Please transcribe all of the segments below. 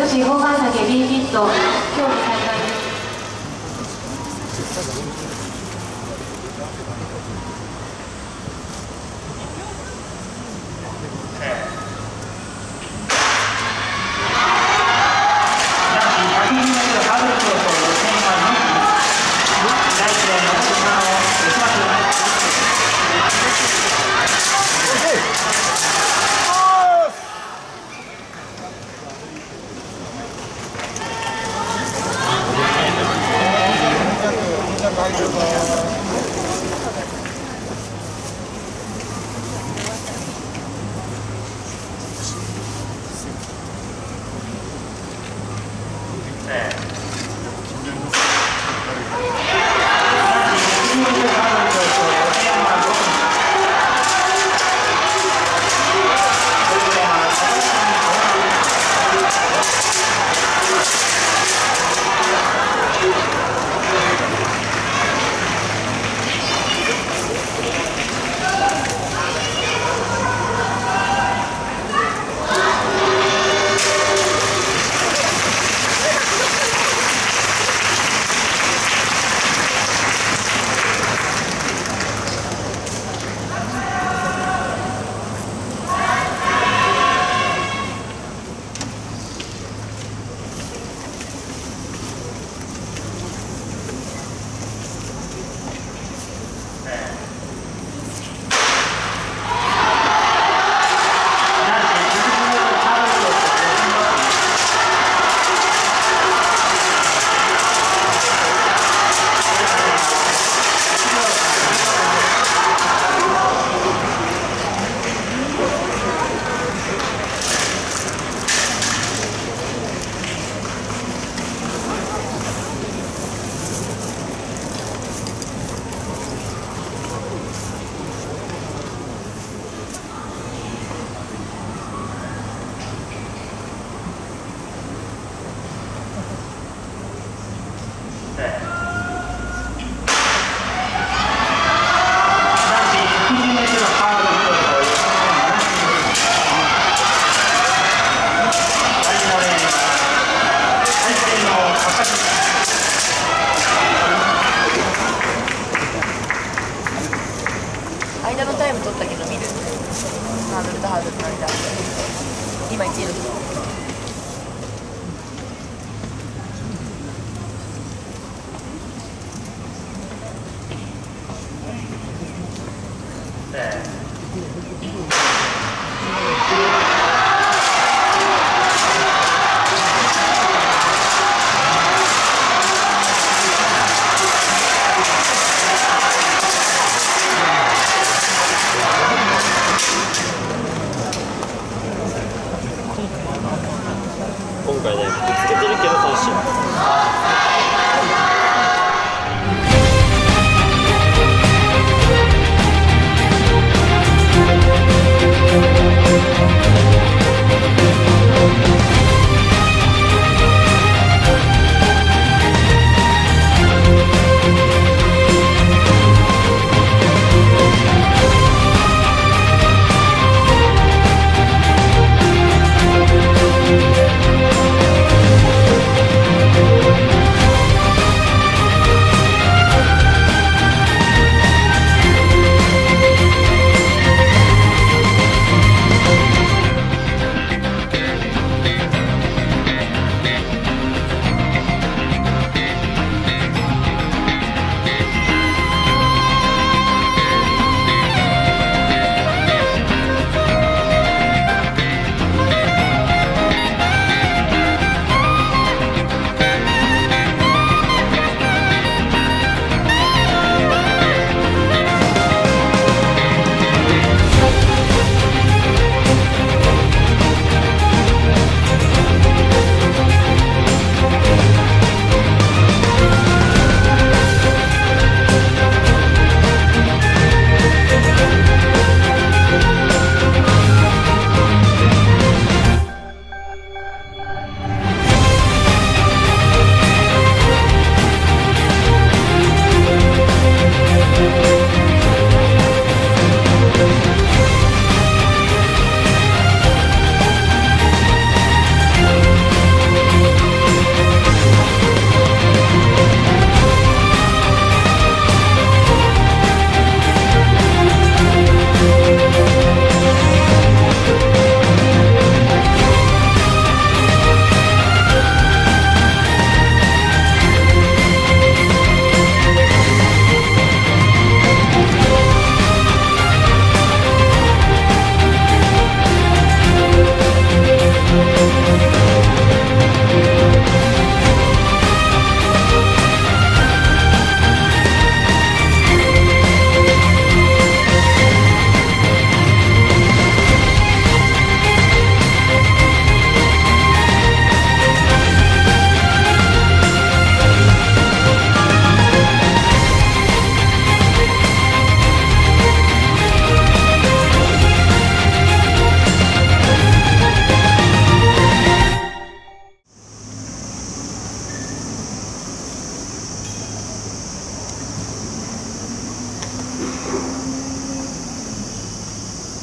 女子砲丸投げ B ヒット競技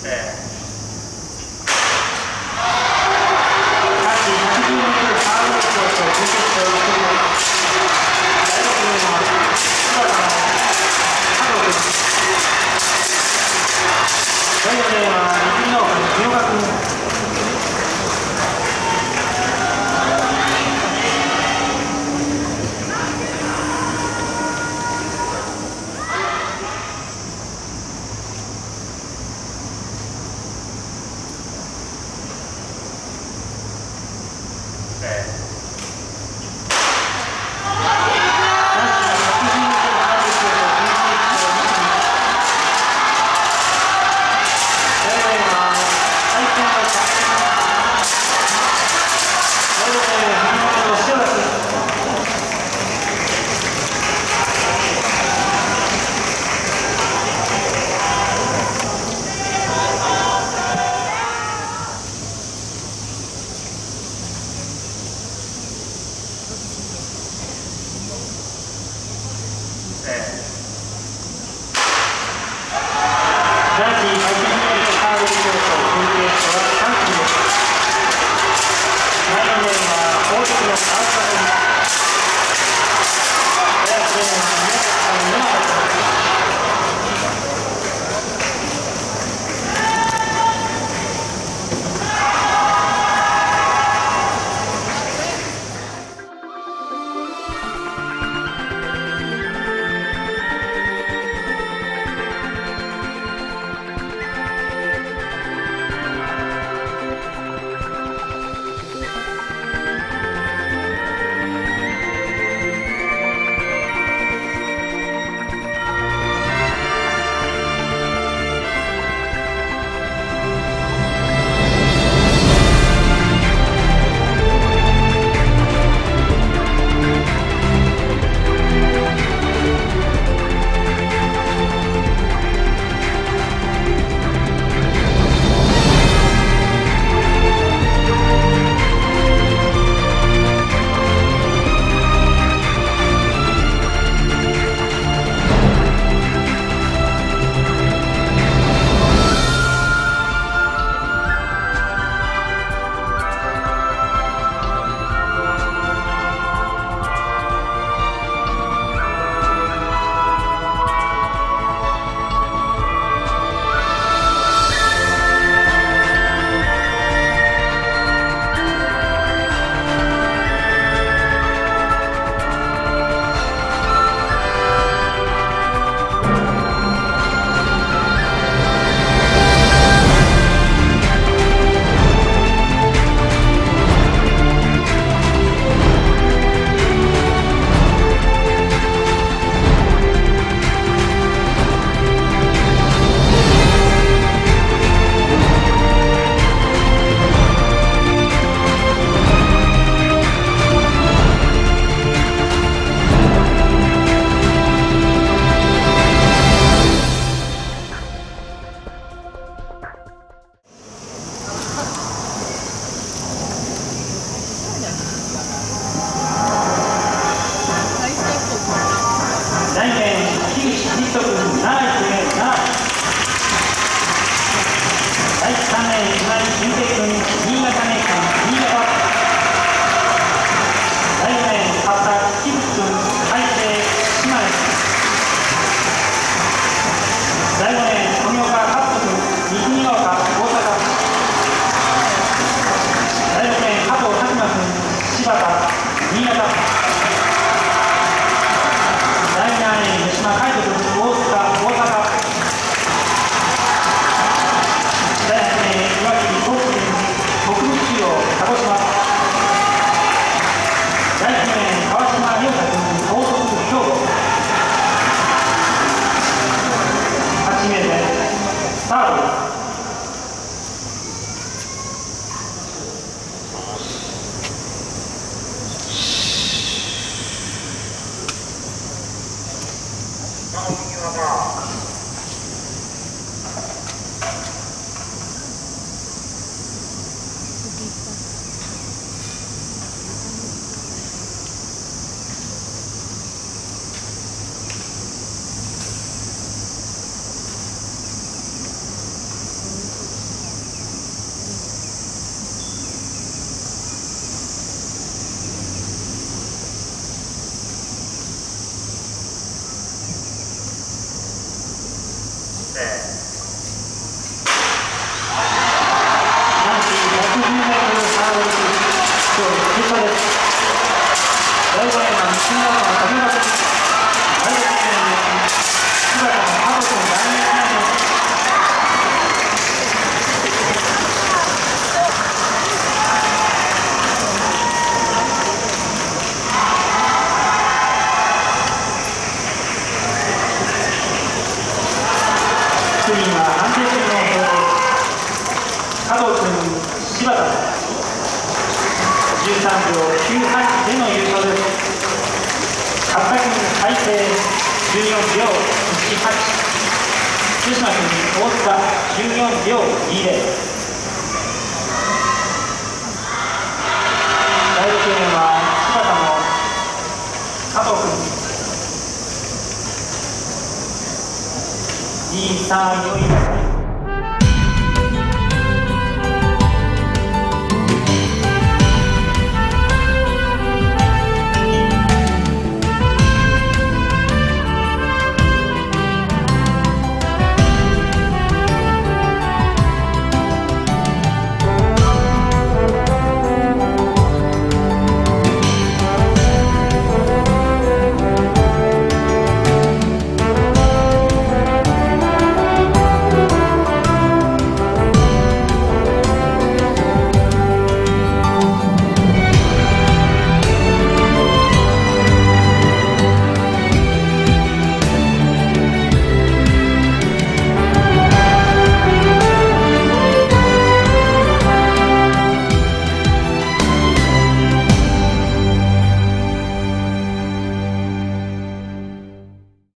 there. 13秒98での優勝です勝田君海星14秒18福島君大塚14秒20第6レーンは柴田の加藤君2位3位4位